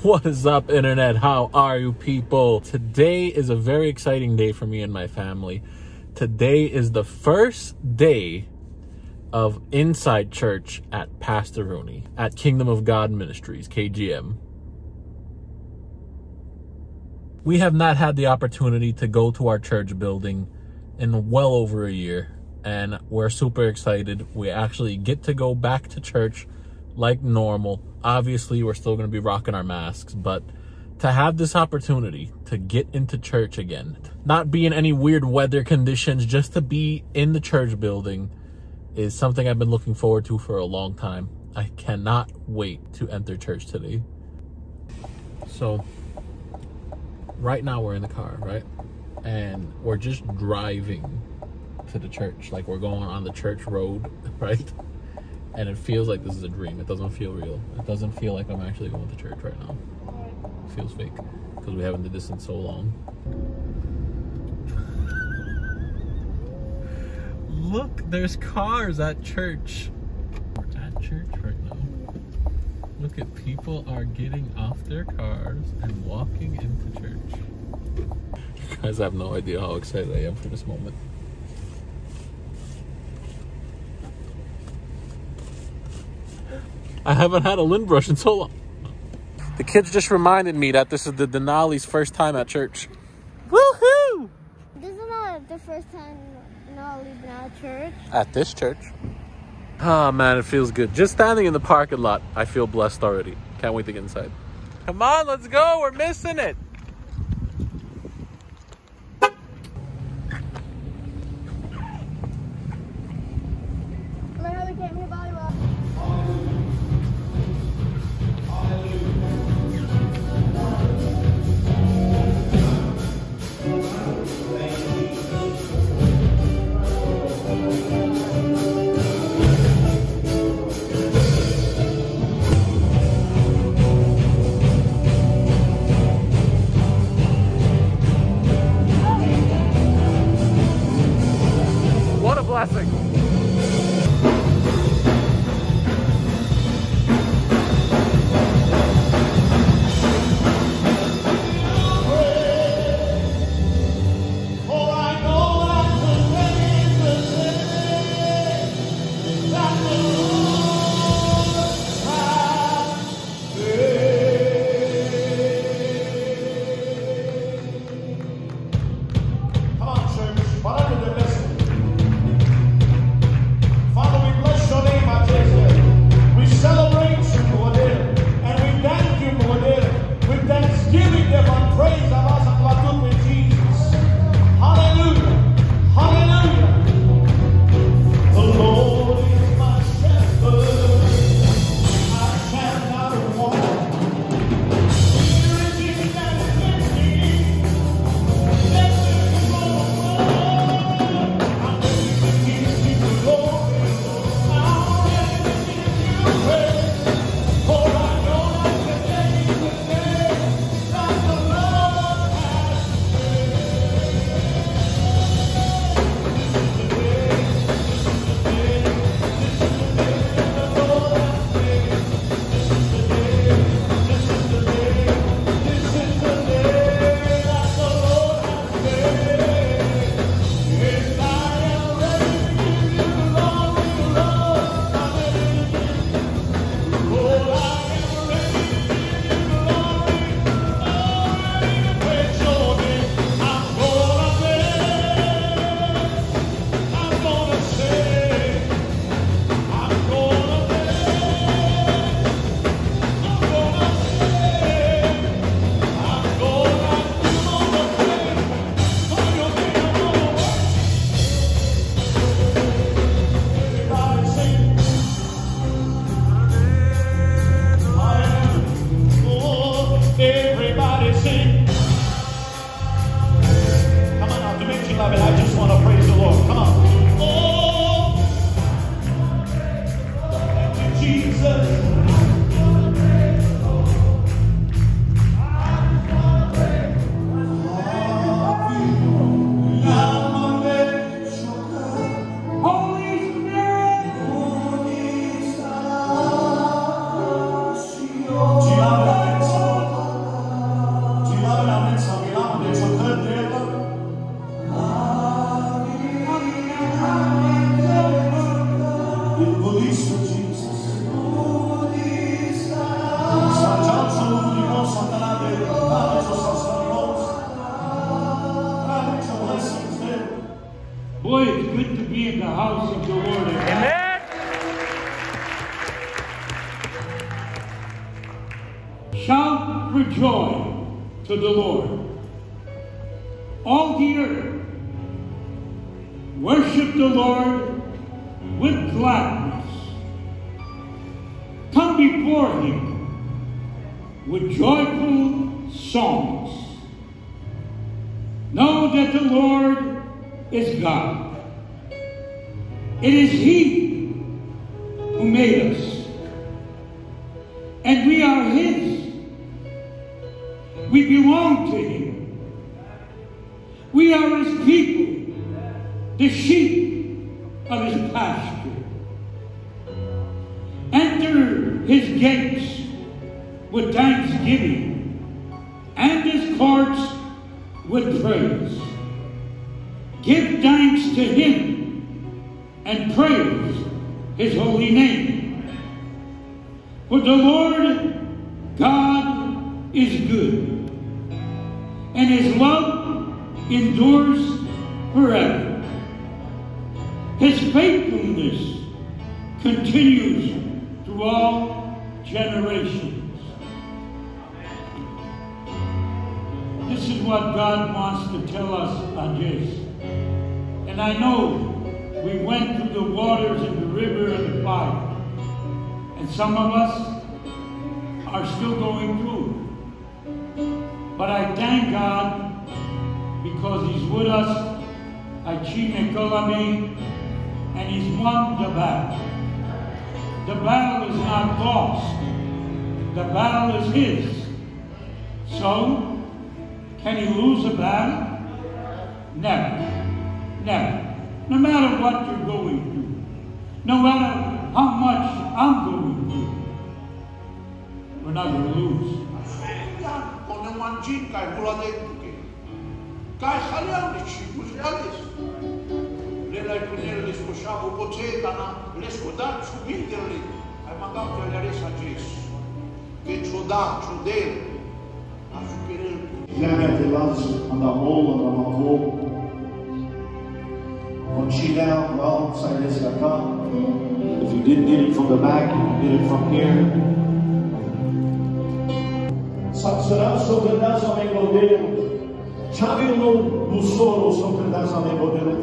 What is up, Internet? How are you, people? Today is a very exciting day for me and my family. Today is the first day of Inside Church at Pastor Rooney at Kingdom of God Ministries, KGM. We have not had the opportunity to go to our church building in well over a year, and we're super excited. We actually get to go back to church like normal. Obviously, we're still going to be rocking our masks, but to have this opportunity to get into church again, not be in any weird weather conditions, just to be in the church building is something I've been looking forward to for a long time. I cannot wait to enter church today. So, right now we're in the car, right? And we're just driving to the church. Like we're going on the church road, right? And it feels like this is a dream. It doesn't feel real. It doesn't feel like I'm actually going to church right now. It feels fake because we haven't did this in so long. Look, there's cars at church. We're at church right now. Look at people are getting off their cars and walking into church. You guys have no idea how excited I am for this moment. I haven't had a lint brush in so long. The kids just reminded me that this is the Denali's first time at church. Woohoo! This is not the first time Denali's been at church. At this church. Oh man, it feels good. Just standing in the parking lot, I feel blessed already. Can't wait to get inside. Come on, let's go. We're missing it. Boy, it's good to be in the house of the Lord. Amen. Shout for to the Lord. All the earth, worship the Lord It is He who made us, and we are His. We belong to Him. We are His people, the sheep of His pasture. Enter His gates with thanksgiving His holy name. For the Lord God is good, and His love endures forever. His faithfulness continues through all generations. This is what God wants to tell us this. And I know we went through the waters and the river and the fire. And some of us are still going through. But I thank God because He's with us. And He's won the battle. The battle is not lost. The battle is His. So, can he lose a battle? Never. Never. No matter what you're going through, no matter how much I'm going through, we're not going to lose. Yan, con el manjin kay mula dentro que kay khalian de chibus reales. Le la punere le sposavo poceta na le scoda subiterli ai magam che le resa jes. Che choda chodel a superel Iedereen heeft de lans aan de mol en aan de mol. Van China, well, zijn is dat kan. If you didn't get it from the back, you can get it from here. Sarà sopra il naso a me godere. C'avevano un solo sopra il naso a me godere.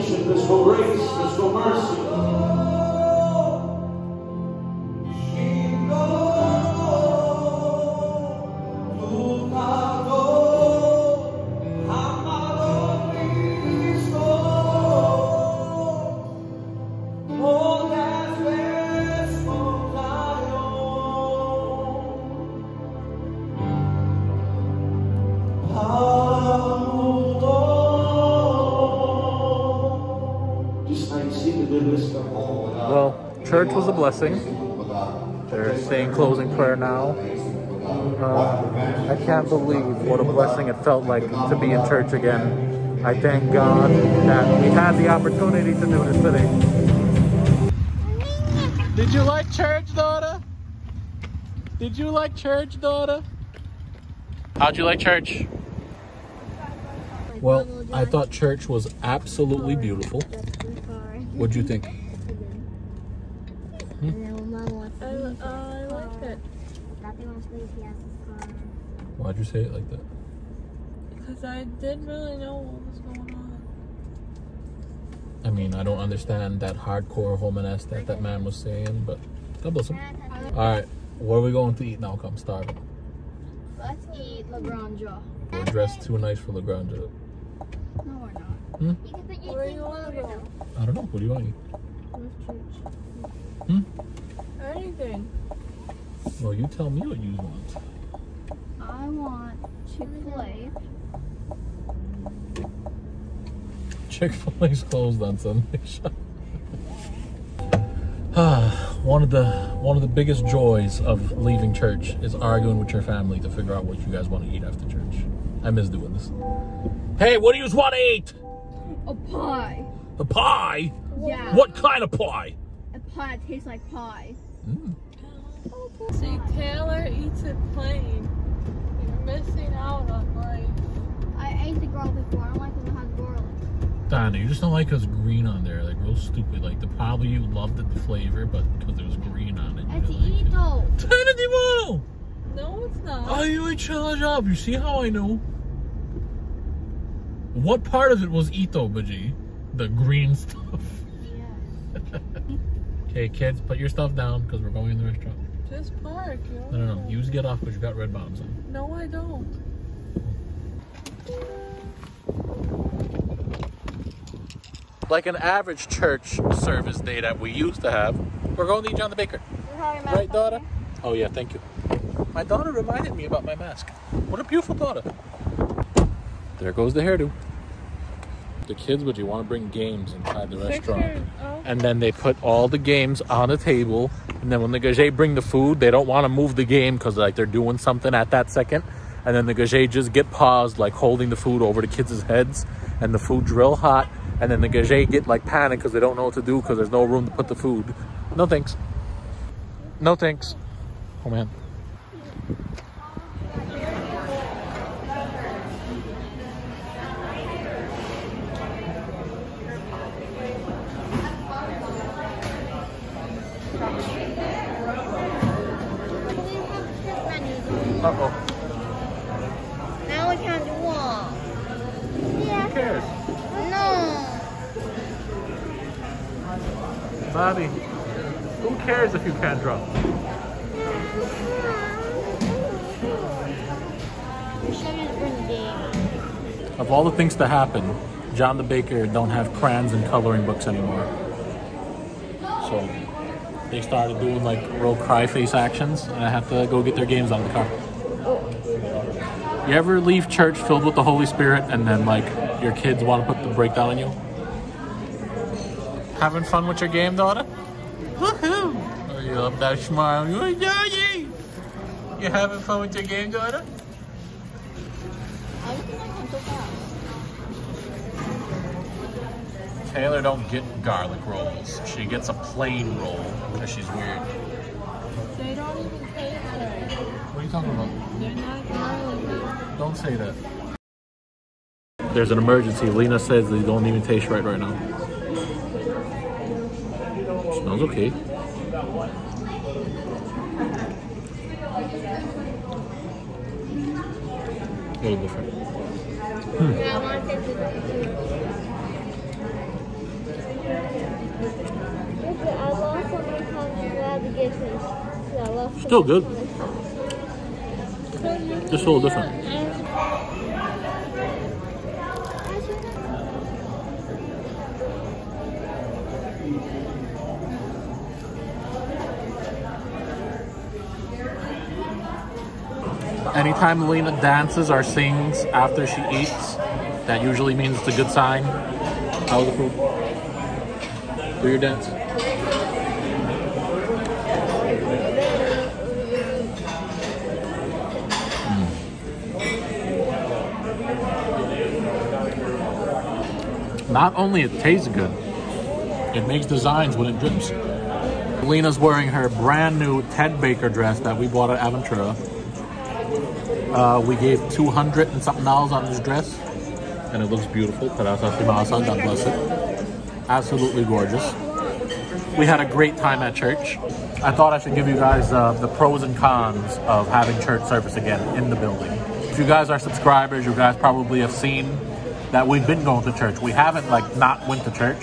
Salvation, this for grace, this for mercy. Blessing. They're saying closing prayer now. Uh, I can't believe what a blessing it felt like to be in church again. I thank God that we had the opportunity to do this today. Did you like church, daughter? Did you like church, daughter? How'd you like church? Well, I thought church was absolutely beautiful. What'd you think? And then mom wants I, to leave uh, I his like car. it Daddy wants to leave his car. Why'd you say it like that? because I didn't really know what was going on. I mean, I don't understand that hardcore hominess that that man was saying, but God bless him. All right, what are we going to eat now? Come starving. Let's eat La Grande. We're dressed too nice for Legrand. No, we're not. Hmm? You can put your Where thing you wanna go? I don't know. What do you want to eat? Where's church? Anything. Well, you tell me what you want. I want Chick Fil A. Chick Fil A's closed on Sunday. Ah, one of the one of the biggest joys of leaving church is arguing with your family to figure out what you guys want to eat after church. I miss doing this. Hey, what do you want to eat? A pie. A pie? Yeah. What kind of pie? A pie that tastes like pie. Mm. See, Taylor eats it plain. Missing out on life. I ate the garlic before. I don't like when it has garlic. Donna, you just don't like us green on there, like real stupid. Like the probably you loved it, the flavor, but because there was green on it, you It's didn't like it. Ito. Tana di mo! No, it's not. Oh, you ain't challenge up. You see how I know? What part of it was Ito, Baji? The green stuff. Yeah. Okay, kids, put your stuff down because we're going in the restaurant. Just park. You No, no, no. You just get off because you got red bottoms on. No, I don't. Like an average church service day that we used to have, we're going to eat John the Baker. Right, daughter? Oh, yeah, thank you. My daughter reminded me about my mask. What a beautiful daughter. There goes the hairdo. The kids, would you want to bring games inside the restaurant? Oh. And then they put all the games on a table. And then when the gage bring the food, they don't want to move the game because like they're doing something at that second. And then the gage just get paused, like holding the food over the kids' heads. And the food's real hot. And then the gage get like panic because they don't know what to do because there's no room to put the food. No thanks. No thanks. Oh man. Uh oh. Now we can't walk. Yeah. Who cares? No. Bobby. Who cares if you can't draw? We should just bring game. Of all the things to happen, John the Baker don't have crayons and coloring books anymore. So they started doing like real cry face actions, and I have to go get their games out of the car. You ever leave church filled with the Holy Spirit, and then like your kids want to put the breakdown on you? Having fun with your game, daughter? Woohoo! Oh, you love that smile. You daddy! You having fun with your game, daughter? I think I can so fast. Taylor don't get garlic rolls. She gets a plain roll because she's weird. They don't even taste right. What are you talking about? They're not. Don't say that. There's an emergency. Lena says they don't even taste right right now. Smells okay. A little different. Yeah, I want to taste it. Listen, I lost so many times you had to get this. Yeah, I lost so Still good. Just a little different. Anytime Lena dances or sings after she eats, that usually means it's a good sign. How's the food? Do your dance. Not only it tastes good, it makes designs when it drips. Lena's wearing her brand new Ted Baker dress that we bought at Aventura. Uh, we gave 200 and something dollars on this dress, and it looks beautiful. God bless it. Absolutely gorgeous. We had a great time at church. I thought I should give you guys uh, the pros and cons of having church service again in the building. If you guys are subscribers, you guys probably have seen that we've been going to church. We haven't like not went to church.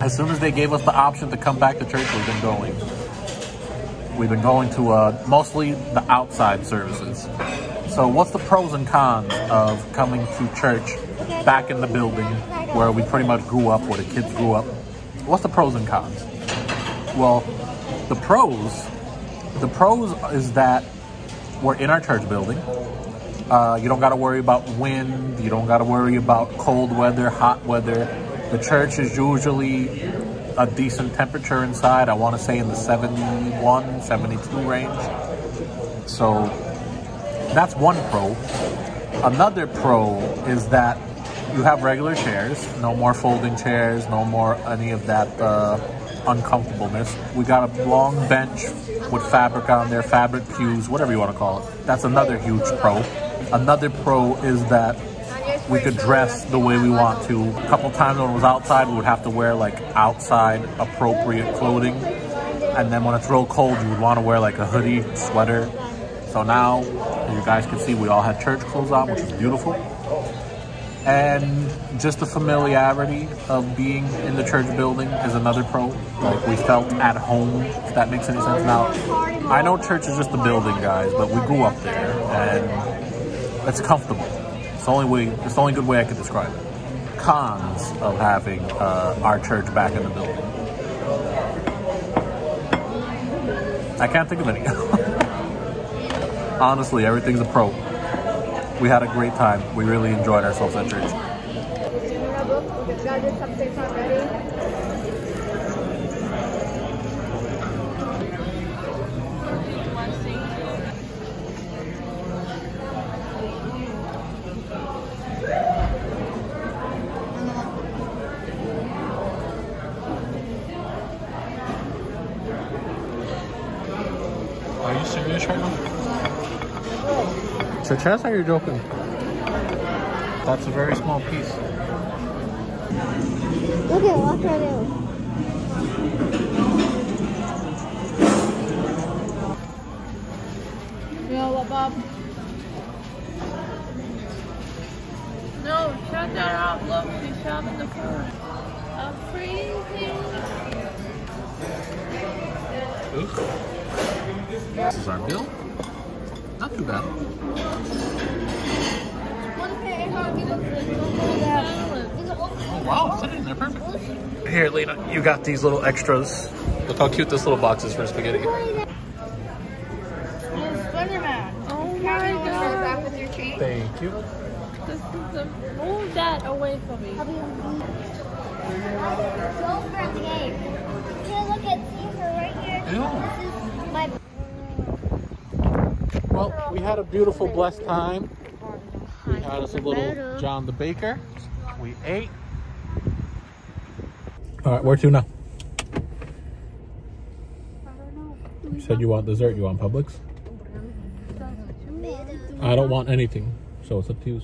As soon as they gave us the option to come back to church, we've been going. We've been going to uh, mostly the outside services. So, what's the pros and cons of coming to church back in the building where we pretty much grew up, where the kids grew up? What's the pros and cons? Well, the pros, the pros is that we're in our church building. Uh, you don't got to worry about wind. You don't got to worry about cold weather, hot weather. The church is usually a decent temperature inside. I want to say in the 71, 72 range. So that's one pro. Another pro is that you have regular chairs, no more folding chairs, no more any of that uh, uncomfortableness. We got a long bench with fabric on there, fabric pews, whatever you want to call it. That's another huge pro. Another pro is that we could dress the way we want to. A couple times when it was outside, we would have to wear like outside appropriate clothing. And then when it's real cold, you would want to wear like a hoodie, sweater. So now, as you guys can see, we all had church clothes on, which is beautiful. And just the familiarity of being in the church building is another pro. Like we felt at home, if that makes any sense. Now, I know church is just a building, guys, but we grew up there and it's comfortable. It's the only way. It's the only good way I could describe it. Cons of having uh, our church back in the building. I can't think of any. Honestly, everything's a pro. We had a great time. We really enjoyed ourselves at church. It's a chest or you're joking? That's a very small piece. Look at what I do. You know what, Bob? No, shut that up. Look, she's shoving the food. I'm freezing. This is our bill. Not too bad. Oh wow, it's sitting there perfect. Here, Lena, you got these little extras. Look how cute this little box is for spaghetti. Oh my god. Thank you. This is the, move that away from me. Don't start the game. Here, look at Caesar right here. Ew. This is my Well, we had a beautiful, blessed time. We had us a little John the Baker. We ate. All right, where to now? You said you want dessert. You want Publix? I don't want anything, so it's up to you.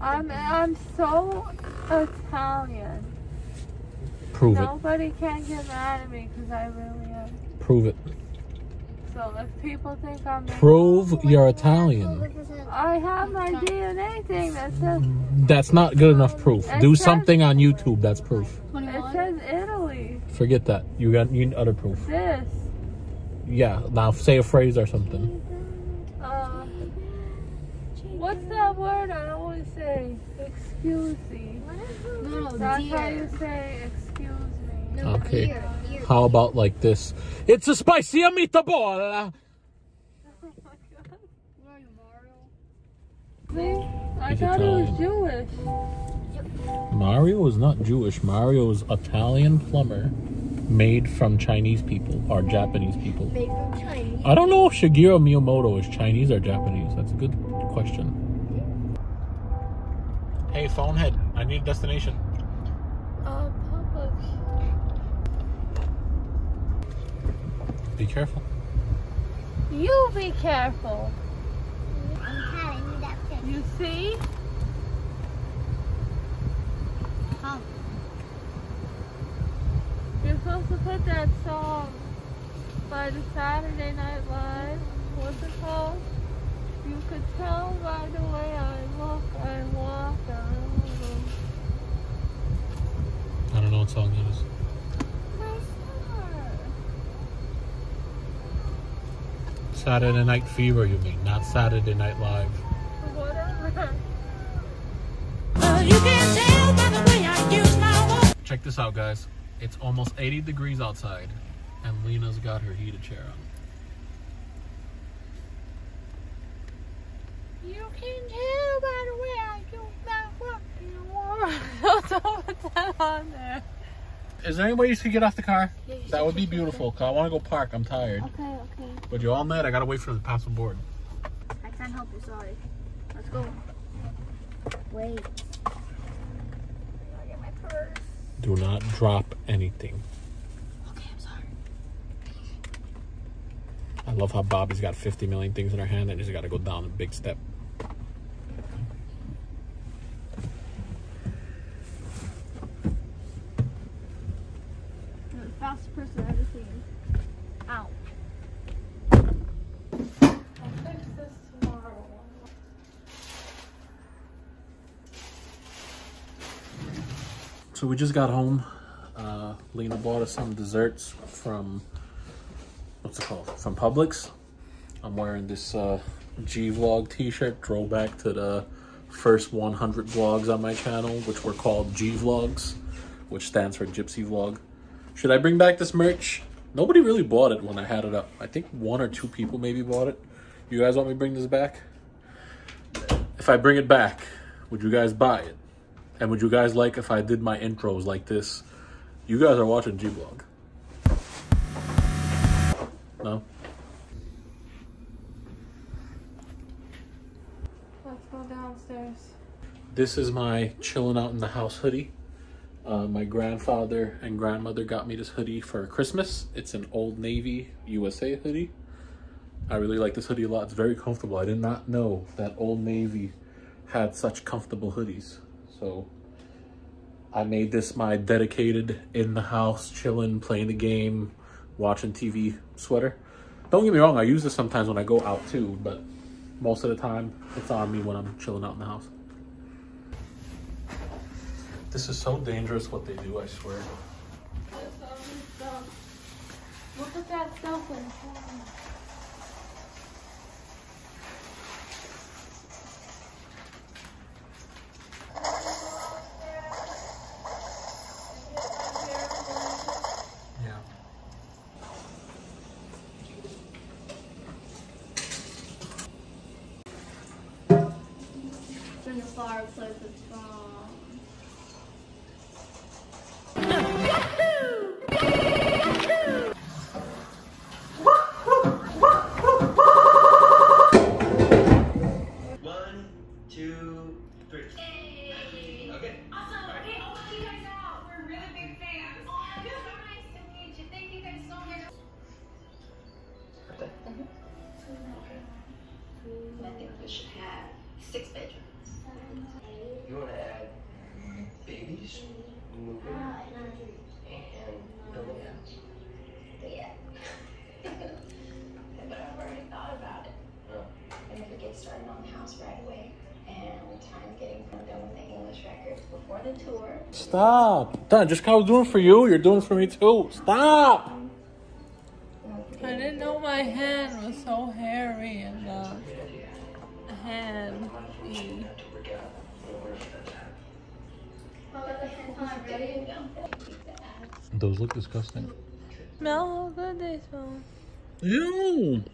I'm I'm so Italian. Prove it. Nobody can get mad at me because I really. Prove it. So if people think I'm Prove you're Italian. I have my DNA thing that says That's not good enough proof. Do says- something on YouTube that's proof. it says Italy. Forget that. You got you need other proof. This. Yeah. Now say a phrase or something. Uh, what's that word I always say? Excuse me. no, That's how you say excuse me. No, Okay. How about like this? It's a spicy meatball. See? Oh I He's thought it was Jewish. Mario is not Jewish. Mario is Italian plumber made from Chinese people or Japanese people. Made from Chinese. I don't know if Shigeru Miyamoto is Chinese or Japanese. That's a good question. Hey, phone head. I need a destination. Be careful. You be careful. I'm Kat, I need that fish. You see? Come. You're supposed to put that song by the Saturday Night Live. What's it called? You could tell by the way I look, I walk, I move. I don't know what song that is. My summer. Saturday Night Fever, you mean, not Saturday Night Live. Whatever. Check this out, guys. It's almost 80 degrees outside, and Lena's got her heated chair on. You can tell by the way I do my work. Don't put that on there. Is there any way you could get off the car? That would be beautiful, because I want to go park. I'm tired. Okay, okay. But you're all mad? I gotta wait for the on board. I can't help you, sorry. Let's go. Wait. I get my purse. Do not drop anything. Okay, I'm sorry. I love how Bobby's got 50 million things in her hand and just got to go down a big step. You're the fastest person I've ever seen. Ow. I'll fix this tomorrow. So we just got home. Uh, Lena bought us some desserts from what's it called? From Publix. I'm wearing this uh, G Vlog T-shirt, throwback to the first 100 vlogs on my channel, which were called G Vlogs, which stands for Gypsy Vlog. Should I bring back this merch? Nobody really bought it when I had it up. I think one or two people maybe bought it. You guys want me to bring this back? If I bring it back, would you guys buy it? And would you guys like if I did my intros like this? You guys are watching G Vlog. No? Let's go downstairs. This is my chilling out in the house hoodie. Uh, my grandfather and grandmother got me this hoodie for Christmas. It's an Old Navy USA hoodie. I really like this hoodie a lot. It's very comfortable. I did not know that Old Navy had such comfortable hoodies. So I made this my dedicated in the house, chilling, playing the game, watching TV sweater. Don't get me wrong, I use this sometimes when I go out too, but most of the time it's on me when I'm chilling out in the house. This is so dangerous what they do, I swear. That's all this stuff. Look at that stuff Turn the records the tour, Stop. Done. Just how I was doing for you, you're doing for me too. Stop. I didn't know my hand was so hairy and uh, hand. Not to work out in order for that to happen. Well, at the same time, ready? Those look disgusting. Smell how good they smell. Ew.